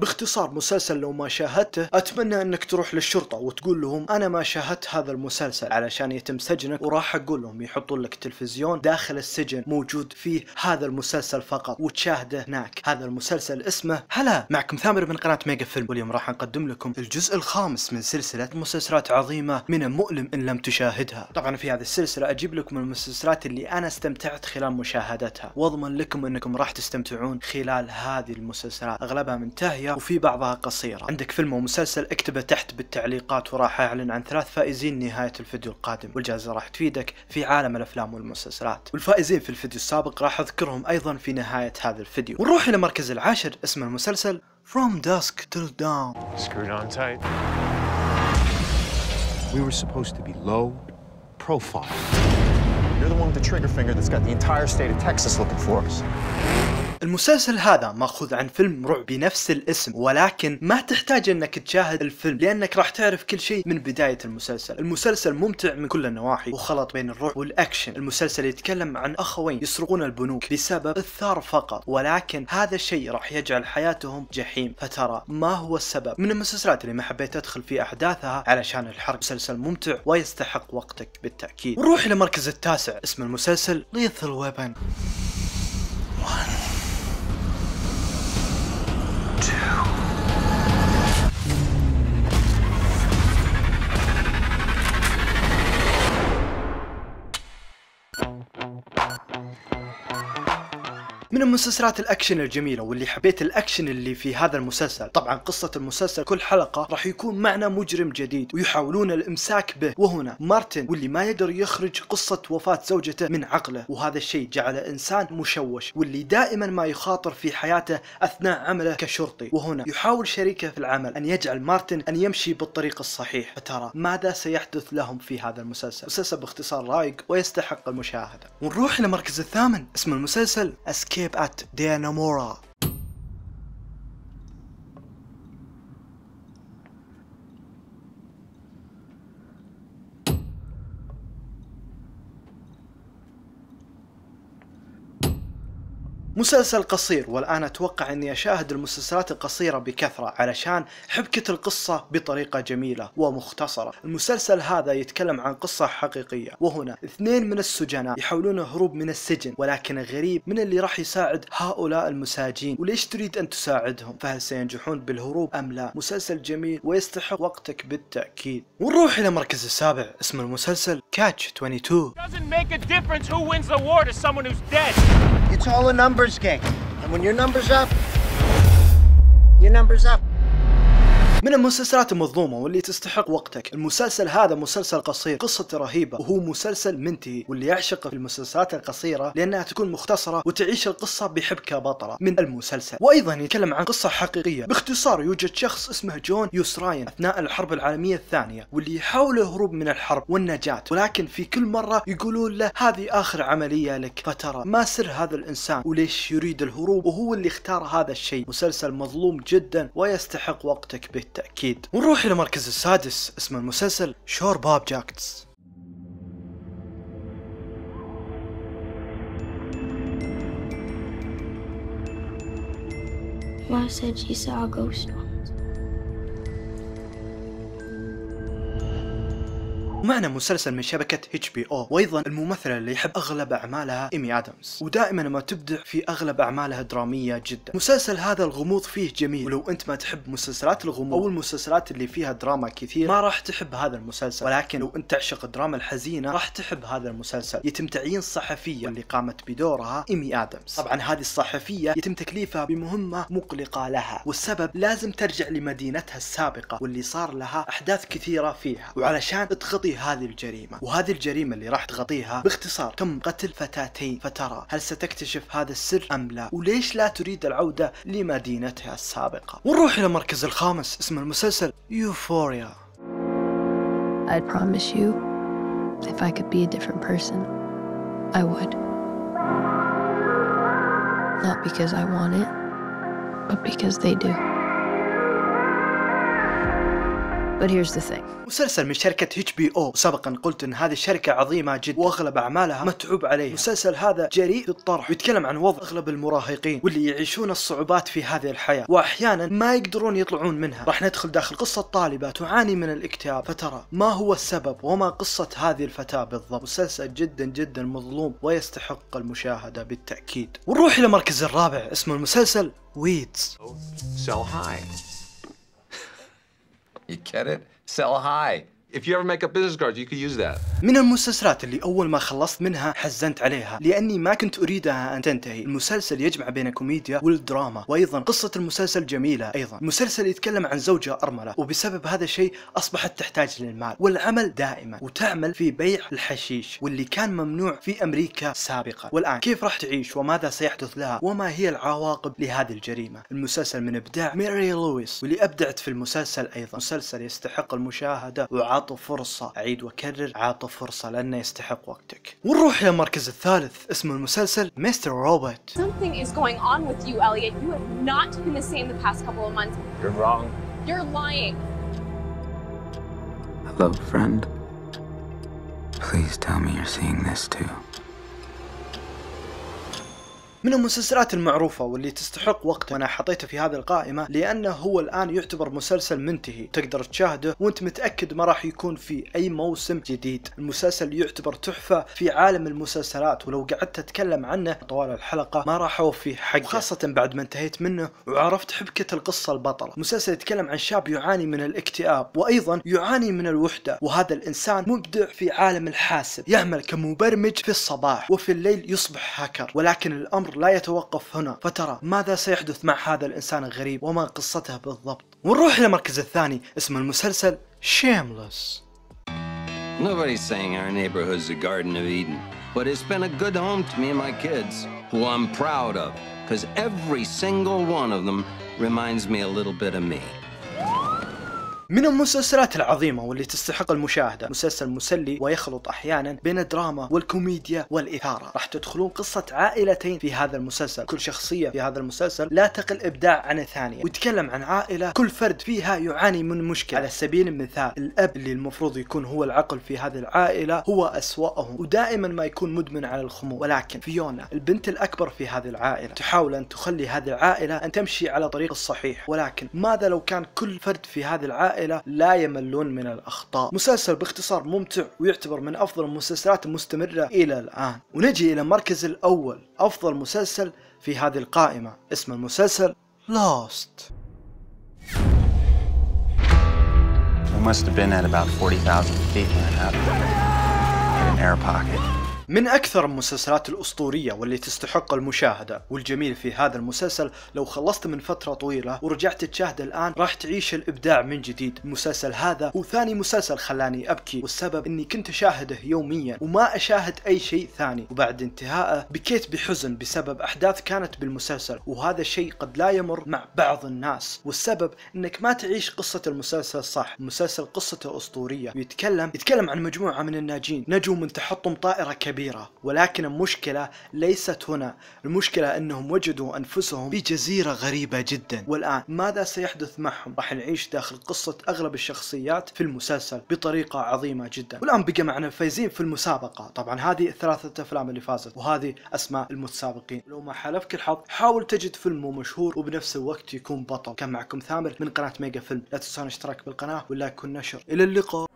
باختصار مسلسل لو ما شاهدته أتمنى إنك تروح للشرطة وتقول لهم أنا ما شاهدت هذا المسلسل. علشان يتم سجنك وراح أقول لهم يحطون لك تلفزيون داخل السجن موجود فيه هذا المسلسل فقط وتشاهده هناك. هذا المسلسل اسمه هلا معكم ثامر من قناة ميجا فيلم. واليوم راح نقدم لكم الجزء الخامس من سلسلة مسلسلات عظيمة من المؤلم إن لم تشاهدها. طبعا في هذه السلسلة أجيب لكم المسلسلات اللي أنا استمتعت خلال مشاهدتها. واضمن لكم إنكم راح تستمتعون خلال هذه المسلسلات. أغلبها منتهية وفي بعضها قصيرة عندك فيلم ومسلسل اكتبه تحت بالتعليقات وراح أعلن عن ثلاث فائزين نهاية الفيديو القادم والجائزة راح تفيدك في عالم الأفلام والمسلسلات والفائزين في الفيديو السابق راح أذكرهم أيضا في نهاية هذا الفيديو ونروح إلى المركز العاشر اسم المسلسل From Dusk Till Dawn Screwed on tight. We were supposed to be low profile. You're the one with the trigger finger that's got the entire state of Texas looking for us. المسلسل هذا ماخوذ عن فيلم رعب بنفس الاسم ولكن ما تحتاج إنك تشاهد الفيلم لأنك راح تعرف كل شيء من بداية المسلسل. المسلسل ممتع من كل النواحي وخلط بين الرعب والأكشن. المسلسل يتكلم عن أخوين يسرقون البنوك بسبب الثار فقط ولكن هذا الشيء راح يجعل حياتهم جحيم. فترى ما هو السبب؟ من المسلسلات اللي ما حبيت أدخل في أحداثها علشان الحرق. مسلسل ممتع ويستحق وقتك بالتأكيد. ونروح المركز التاسع اسم المسلسل Lethal Weapon من المسلسلات الأكشن الجميلة واللي حبيت الأكشن اللي في هذا المسلسل. طبعا قصة المسلسل كل حلقة راح يكون معنا مجرم جديد ويحاولون الإمساك به. وهنا مارتن واللي ما يقدر يخرج قصة وفاة زوجته من عقله وهذا الشيء جعله انسان مشوش واللي دائما ما يخاطر في حياته أثناء عمله كشرطي. وهنا يحاول شريكه في العمل أن يجعل مارتن أن يمشي بالطريق الصحيح. فترى ماذا سيحدث لهم في هذا المسلسل؟ مسلسل باختصار رايق ويستحق المشاهدة. ونروح إلى المركز الثامن اسم المسلسل Escape at Dannemora. مسلسل قصير والآن أتوقع أني أشاهد المسلسلات القصيرة بكثرة علشان حبكة القصة بطريقة جميلة ومختصرة. المسلسل هذا يتكلم عن قصة حقيقية وهنا اثنين من السجناء يحاولون الهروب من السجن ولكن الغريب من اللي راح يساعد هؤلاء المساجين وليش تريد أن تساعدهم؟ فهل سينجحون بالهروب أم لا؟ مسلسل جميل ويستحق وقتك بالتأكيد. ونروح إلى المركز السابع اسم المسلسل كاتش 22 It's all a numbers game. And when your number's up, your number's up. من المسلسلات المظلومة واللي تستحق وقتك. المسلسل هذا مسلسل قصير. قصته رهيبة. وهو مسلسل منتهي. واللي يعشق في المسلسلات القصيرة لأنها تكون مختصرة وتعيش القصة بحبكة بطلة من المسلسل. وأيضا يتكلم عن قصة حقيقية. باختصار يوجد شخص اسمه جون يوساريان أثناء الحرب العالمية الثانية واللي يحاول الهروب من الحرب والنجاة. ولكن في كل مرة يقولون له هذه آخر عملية لك فترى ما سر هذا الإنسان وليش يريد الهروب؟ وهو اللي اختار هذا الشيء. مسلسل مظلوم جدا ويستحق وقتك بالتأكيد. ونروح إلى المركز السادس اسم المسلسل Sharp Objects. Ma said she saw a ghost? ومعنا مسلسل من شبكة HBO وأيضا الممثلة اللي يحب أغلب أعمالها إيمي آدمز. ودائما ما تبدع في أغلب أعمالها درامية جدا. مسلسل هذا الغموض فيه جميل. ولو أنت ما تحب مسلسلات الغموض أو المسلسلات اللي فيها دراما كثير ما راح تحب هذا المسلسل. ولكن لو أنت تعشق الدراما الحزينة راح تحب هذا المسلسل. يتم تعيين صحفية اللي قامت بدورها إيمي آدمز. طبعا هذه الصحفية يتم تكليفها بمهمة مقلقة لها والسبب لازم ترجع لمدينتها السابقة واللي صار لها أحداث كثيرة فيها. وعلشان هذه الجريمة وهذه الجريمة اللي راح تغطيها باختصار تم قتل فتاتين فترى هل ستكتشف هذا السر أم لا وليش لا تريد العودة لمدينتها السابقة ونروح إلى المركز الخامس اسم المسلسل يوفوريا promise you, if I could be a different person, I would. Not because I want it, but because they do. But here's the thing. مسلسل من شركة اتش بي أو وسبقا قلت إن هذه الشركة عظيمة جدا وأغلب أعمالها متعوب عليها. المسلسل هذا جريء في الطرح. ويتكلم عن وضع أغلب المراهقين واللي يعيشون الصعوبات في هذه الحياة. واحيانا ما يقدرون يطلعون منها. راح ندخل داخل قصة طالبة تعاني من الاكتئاب. فترى ما هو السبب وما قصة هذه الفتاة بالضبط. مسلسل جدا جدا مظلوم ويستحق المشاهدة بالتأكيد. ونروح إلى المركز الرابع اسمه المسلسل ويدز. You get it? Sell high. If you ever make up business cards, you could use that. من المسلسلات اللي أول ما خلصت منها حزنت عليها لأني ما كنت أريدها أن تنتهي. المسلسل يجمع بين الكوميديا والدراما وأيضا قصة المسلسل جميلة أيضا. المسلسل يتكلم عن زوجة أرملة وبسبب هذا الشيء أصبحت تحتاج للمال والعمل دائما. وتعمل في بيع الحشيش واللي كان ممنوع في أمريكا سابقا. والآن كيف راح تعيش؟ وماذا سيحدث لها؟ وما هي العواقب لهذه الجريمة؟ المسلسل من إبداع ميري لويس واللي أبدعت في المسلسل أيضا. مسلسل يستحق المشاهدة وعاطوا فرصة اعيد واكرر عاطوا فرصة لأنه يستحق وقتك ونروح إلى المركز الثالث اسمه المسلسل مستر روبوت Something is going on with you, Elliot. You have not been the same the past couple of months. You're wrong. You're lying. Hello, friend. Please tell me you're seeing this too. من المسلسلات المعروفة واللي تستحق وقت وأنا حطيته في هذه القائمة لأنه هو الآن يعتبر مسلسل منتهي. تقدر تشاهده وأنت متأكد ما راح يكون في أي موسم جديد. المسلسل يعتبر تحفة في عالم المسلسلات ولو قعدت أتكلم عنه طوال الحلقة ما راح أوفي حقه. خاصة بعد ما انتهيت منه وعرفت حبكة القصة البطلة. مسلسل يتكلم عن شاب يعاني من الاكتئاب وأيضا يعاني من الوحدة وهذا الإنسان مبدع في عالم الحاسب يعمل كمبرمج في الصباح وفي الليل يصبح هاكر. ولكن الأمر لا يتوقف هنا فترى ماذا سيحدث مع هذا الانسان الغريب وما قصته بالضبط ونروح إلى المركز الثاني اسم المسلسل شيملس Nobody's saying our neighborhood's a Garden of Eden, but it's been a good home to me and my kids, who I'm proud of, because every single one of them reminds me a little bit of me. من المسلسلات العظيمة واللي تستحق المشاهدة. مسلسل مسلي ويخلط أحيانا بين الدراما والكوميديا والإثارة. راح تدخلون قصة عائلتين في هذا المسلسل. كل شخصية في هذا المسلسل لا تقل إبداع عن الثانية. ويتكلم عن عائلة كل فرد فيها يعاني من مشكلة. على سبيل المثال الأب اللي المفروض يكون هو العقل في هذه العائلة هو أسوأهم ودائما ما يكون مدمن على الخمور ولكن فيونا البنت الأكبر في هذه العائلة تحاول أن تخلي هذه العائلة أن تمشي على طريق الصحيح. ولكن ماذا لو كان كل فرد في هذه العائلة لا يملون من الأخطاء مسلسل باختصار ممتع ويعتبر من أفضل المسلسلات المستمرة إلى الآن ونجي إلى المركز الأول أفضل مسلسل في هذه القائمة اسم المسلسل Lost We must have been at about 40,000 feet when it happened. In an air pocket. من أكثر المسلسلات الأسطورية واللي تستحق المشاهدة والجميل في هذا المسلسل لو خلصت من فترة طويلة ورجعت تشاهده الآن راح تعيش الإبداع من جديد. المسلسل هذا هو ثاني مسلسل خلاني أبكي والسبب أني كنت أشاهده يوميا وما أشاهد أي شيء ثاني. وبعد انتهائه بكيت بحزن بسبب أحداث كانت بالمسلسل وهذا الشيء قد لا يمر مع بعض الناس. والسبب أنك ما تعيش قصة المسلسل صح. المسلسل قصته أسطورية. ويتكلم يتكلم عن مجموعة من الناجين. نجوا من تحطم طائرة كبيرة. ولكن المشكلة ليست هنا. المشكلة أنهم وجدوا أنفسهم في جزيرة غريبة جدا. والآن ماذا سيحدث معهم؟ راح نعيش داخل قصة أغلب الشخصيات في المسلسل بطريقة عظيمة جدا. والآن بقى معنا الفايزين في المسابقة. طبعا هذه الثلاثة أفلام اللي فازت وهذه أسماء المتسابقين. لو ما حالفك الحظ حاول تجد فيلم مشهور وبنفس الوقت يكون بطل. كان معكم ثامر من قناة ميجا فيلم لا تنسون اشتراك بالقناة وال like والنشر إلى اللقاء.